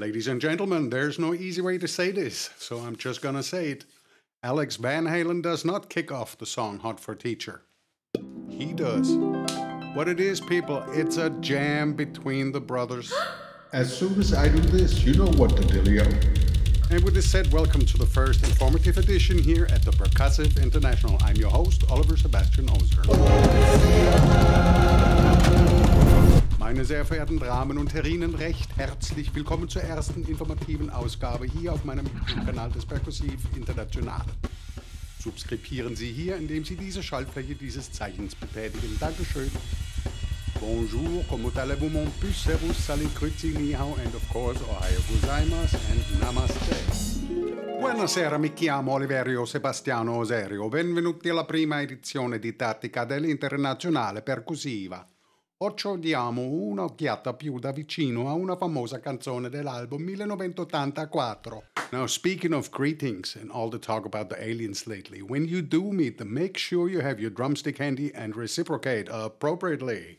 Ladies and gentlemen, there's no easy way to say this, so I'm just gonna say it. Alex Van Halen does not kick off the song Hot for Teacher. He does. What it is, people, it's a jam between the brothers. As soon as I do this, you know what the dealio. And with this said, welcome to the first informative edition here at the Percussive International. I'm your host, Oliver Sebastian Oser. Meine sehr verehrten Damen und Herren, recht herzlich willkommen zur ersten informativen Ausgabe hier auf meinem YouTube-Kanal des Perkussiv International. Subskribieren Sie hier, indem Sie diese Schaltfläche dieses Zeichens betätigen. Dankeschön. Bonjour, como allez-vous mon puce, servus, salut, grüezi, ni hao, and of course, ohayo gozaimasu and namaste. Buonasera, mi chiamo Oliverio Sebastiano Oserio. Benvenuti alla prima edizione di Tattica dell'Internazionale Percussiva. Diamo un'occhiata più da vicino a una famosa canzone dell'album 1984. Now, speaking of greetings and all the talk about the aliens lately, when you do meet them, make sure you have your drumstick handy and reciprocate appropriately.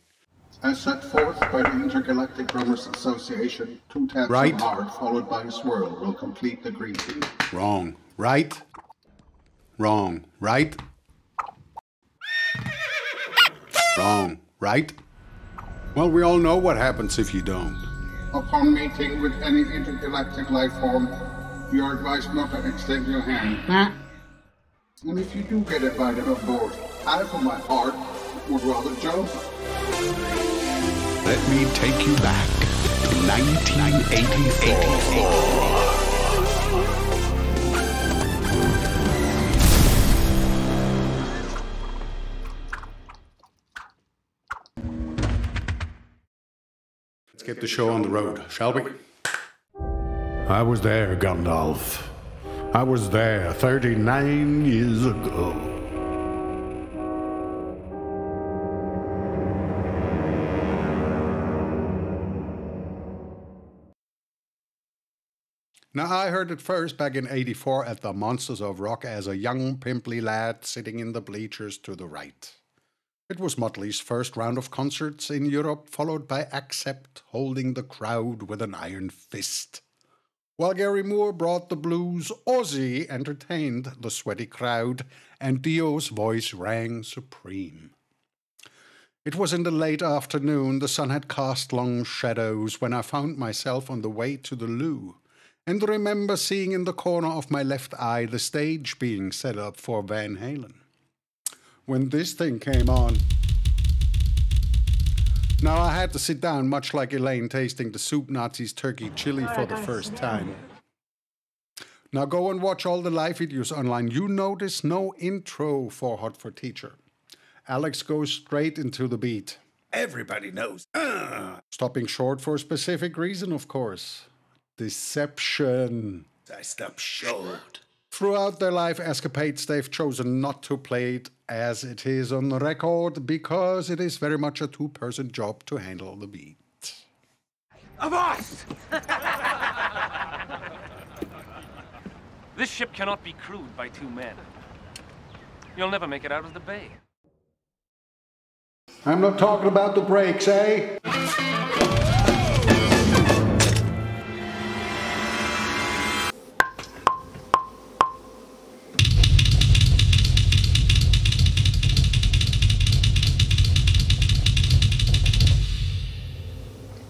As set forth by the Intergalactic Drummers Association, two taps Right. of hard followed by a swirl will complete the greeting. Wrong. Right? Wrong. Right? Wrong. Right? Well, we all know what happens if you don't. Upon meeting with any intergalactic life form, you are advised not to extend your hand. And if you do get invited aboard, I, for my part, would rather jump. Let me take you back to 1984. Get the show on the road, shall we? I was there, Gandalf. I was there 39 years ago. Now, I heard it first back in 84 at the Monsters of Rock as a young, pimply lad sitting in the bleachers to the right. It was Motley's first round of concerts in Europe, followed by Accept holding the crowd with an iron fist. While Gary Moore brought the blues, Ozzy entertained the sweaty crowd, and Dio's voice rang supreme. It was in the late afternoon, the sun had cast long shadows when I found myself on the way to the loo, and remember seeing in the corner of my left eye the stage being set up for Van Halen. When this thing came on, now I had to sit down, much like Elaine tasting the Soup Nazis turkey chili for the first time. Now go and watch all the live videos online. You notice no intro for Hot for Teacher. Alex goes straight into the beat. Everybody knows. Ah. Stopping short for a specific reason, of course. Deception. I stopped short. Throughout their life escapades, they've chosen not to play it as it is on the record because it is very much a two person job to handle the beat. Avast! this ship cannot be crewed by two men. You'll never make it out of the bay. I'm not talking about the brakes, eh?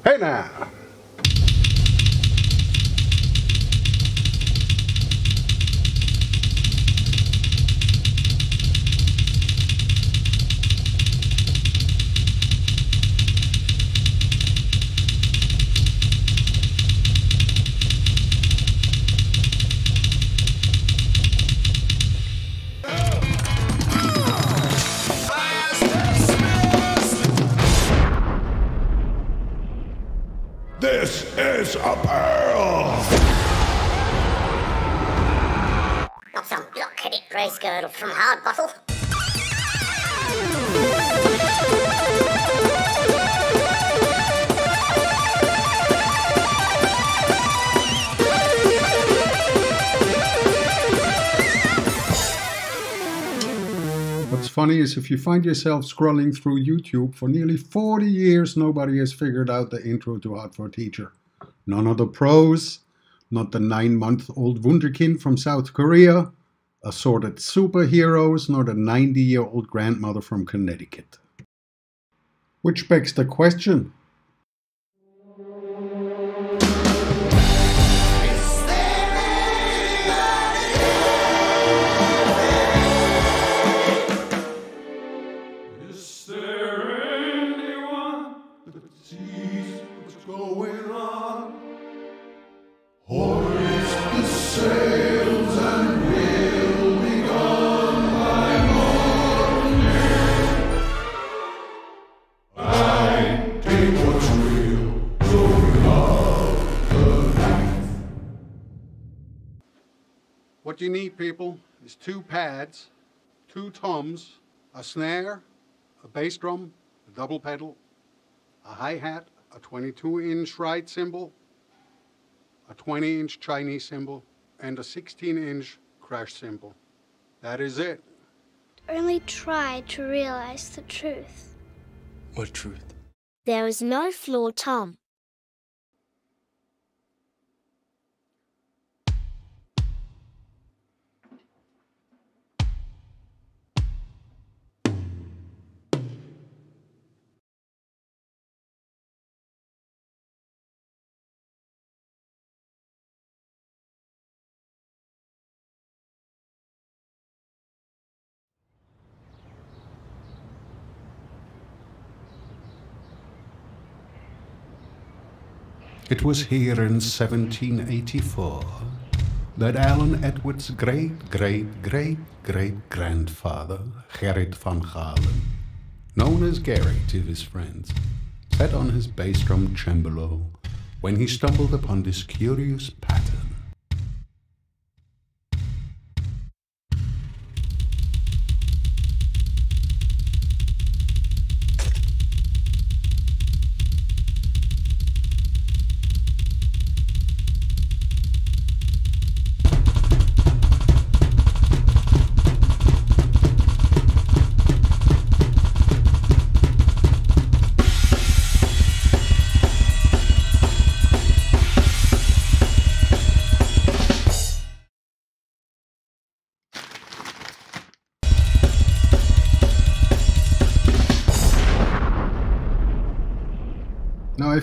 Hey now! Funny is if you find yourself scrolling through YouTube for nearly 40 years, nobody has figured out the intro to Hot for Teacher. None of the pros, not the nine month old Wunderkind from South Korea, assorted superheroes, nor the 90 year old grandmother from Connecticut. Which begs the question What you need, people, is two pads, two toms, a snare, a bass drum, a double pedal, a hi hat, a 22 inch ride cymbal, a 20 inch Chinese cymbal, and a 16 inch crash cymbal. That is it. Only try to realize the truth. What truth? There is no floor tom. It was here in 1784 that Alan Edwards' great great great great grandfather, Gerrit van Galen, known as Gary to his friends, sat on his bass drum cembalo when he stumbled upon this curious pattern.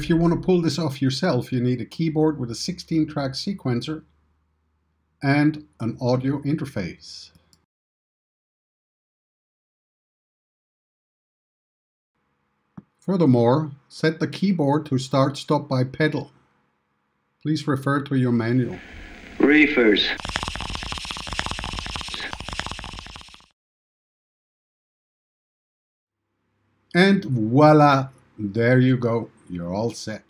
If you want to pull this off yourself, you need a keyboard with a 16 track sequencer and an audio interface. Furthermore, set the keyboard to start stop by pedal. Please refer to your manual. Reefers. And voila, there you go. You're all set.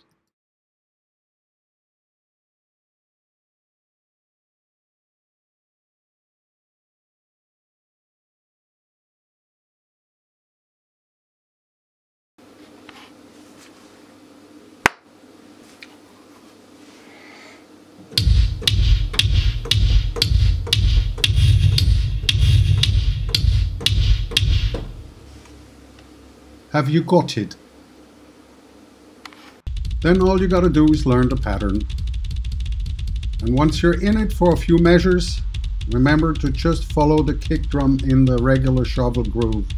Have you got it? Then all you gotta do is learn the pattern. And once you're in it for a few measures, remember to just follow the kick drum in the regular shovel groove.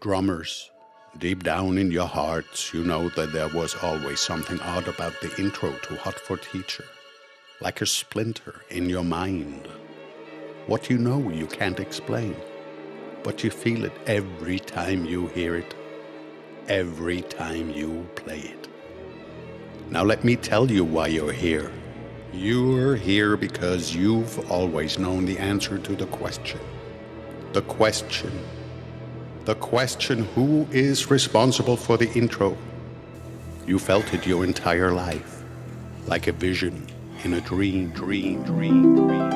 Drummers, deep down in your hearts, you know that there was always something odd about the intro to Hot for Teacher, like a splinter in your mind. What you know you can't explain, but you feel it every time you hear it, every time you play it. Now let me tell you why you're here. You're here because you've always known the answer to the question. The question. The question who is responsible for the intro? You felt it your entire life, like a vision in a dream, dream, dream, dream.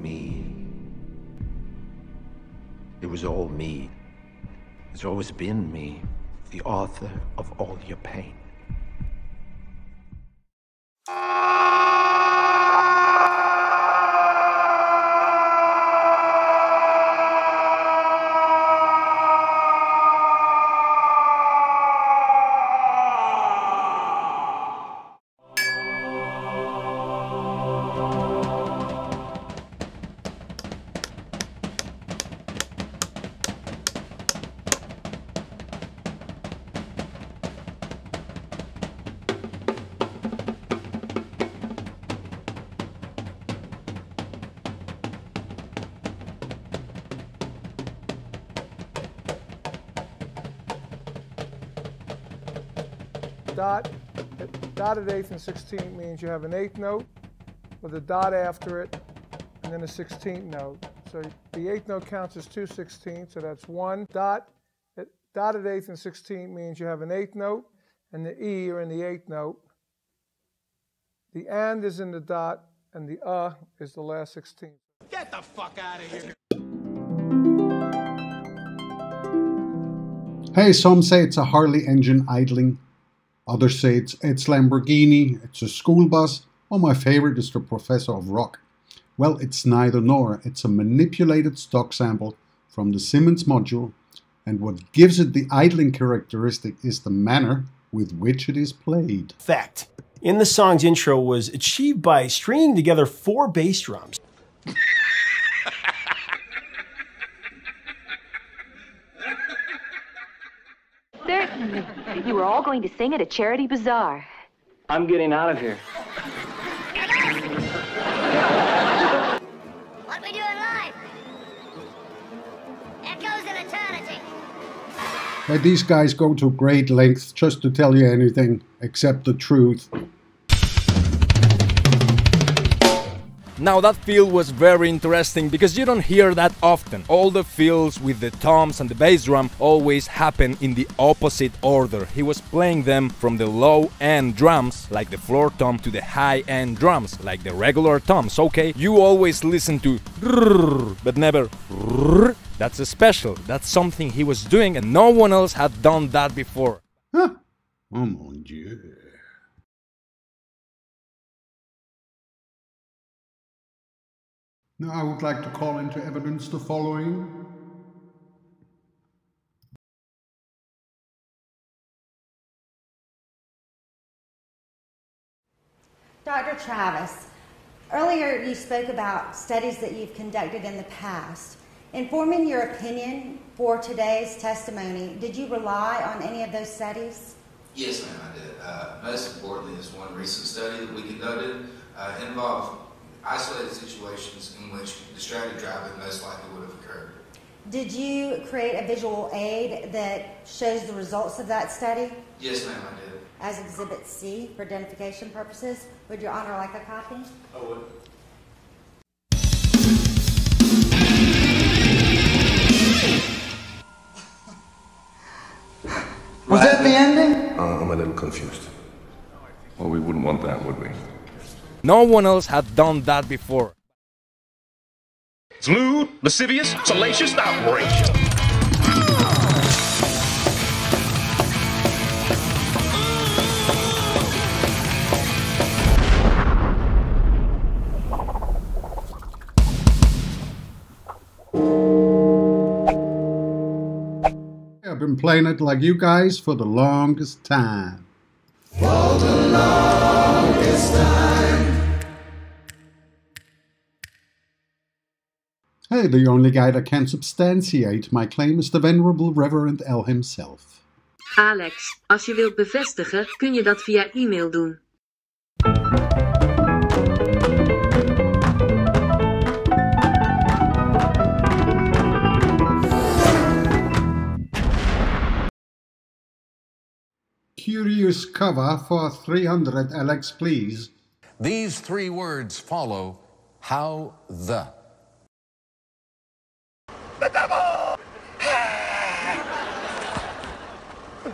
Me. It was all me. It's always been me, the author of all your pain. Dot, dotted eighth and sixteenth means you have an eighth note with a dot after it, and then a sixteenth note. So the eighth note counts as two sixteenths, so that's one dot. Dotted eighth and sixteenth means you have an eighth note, and the E are in the eighth note. The and is in the dot, and the uh is the last sixteenth. Get the fuck out of here. Hey, some say it's a Harley engine idling. Others say it's, it's Lamborghini, it's a school bus, or my favorite is the Professor of Rock. Well, it's neither nor. It's a manipulated stock sample from the Simmons module, and what gives it the idling characteristic is the manner with which it is played. Fact. In the song's intro was achieved by stringing together four bass drums. Certainly. You were all going to sing at a charity bazaar. I'm getting out of here. What we doing live? Echoes in eternity. But these guys go to great lengths just to tell you anything except the truth. Now that fill was very interesting because you don't hear that often. All the fills with the toms and the bass drum always happen in the opposite order. He was playing them from the low end drums, like the floor tom, to the high end drums, like the regular toms, okay? You always listen to but never That's a special. That's something he was doing and no one else had done that before. Huh. Oh mon dieu. Now I would like to call into evidence the following. Dr. Travis, earlier you spoke about studies that you've conducted in the past. In forming your opinion for today's testimony, did you rely on any of those studies? Yes, ma'am, I did. Uh, most importantly is one recent study that we conducted uh, involved isolated situations in which distracted driving most likely would have occurred. Did you create a visual aid that shows the results of that study? Yes, ma'am, I did. As Exhibit C for identification purposes, would Your Honor like a copy? I would. Was that the ending? Uh, I'm a little confused. Well, we wouldn't want that, would we? No one else had done that before. It's lewd, lascivious, salacious, outrageous. I've been playing it like you guys for the longest time. For the longest time. Hey, the only guy that can substantiate my claim is the Venerable Reverend L himself. Alex, als je wilt bevestigen, kun je dat via e-mail doen. Curious cover for 300 Alex, please. These three words follow how the.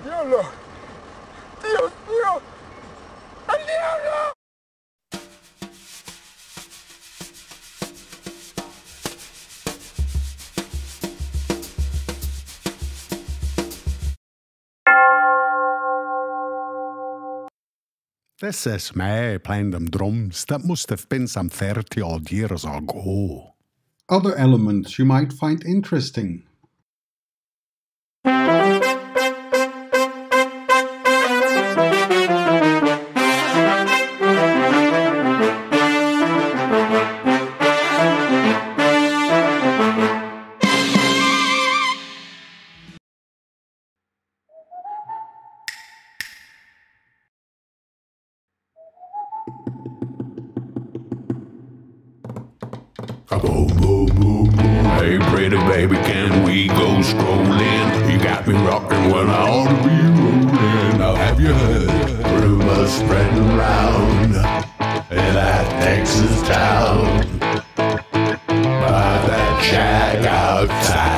¡Diablo! ¡Dios mío! ¡Al diablo! This is me playing them drums. That must have been some 30 odd years ago. Other elements you might find interesting. Baby, can we go strolling? You got me rocking when I ought to be rolling. Now have you heard rumors spreading around in that Texas town? About that shack outside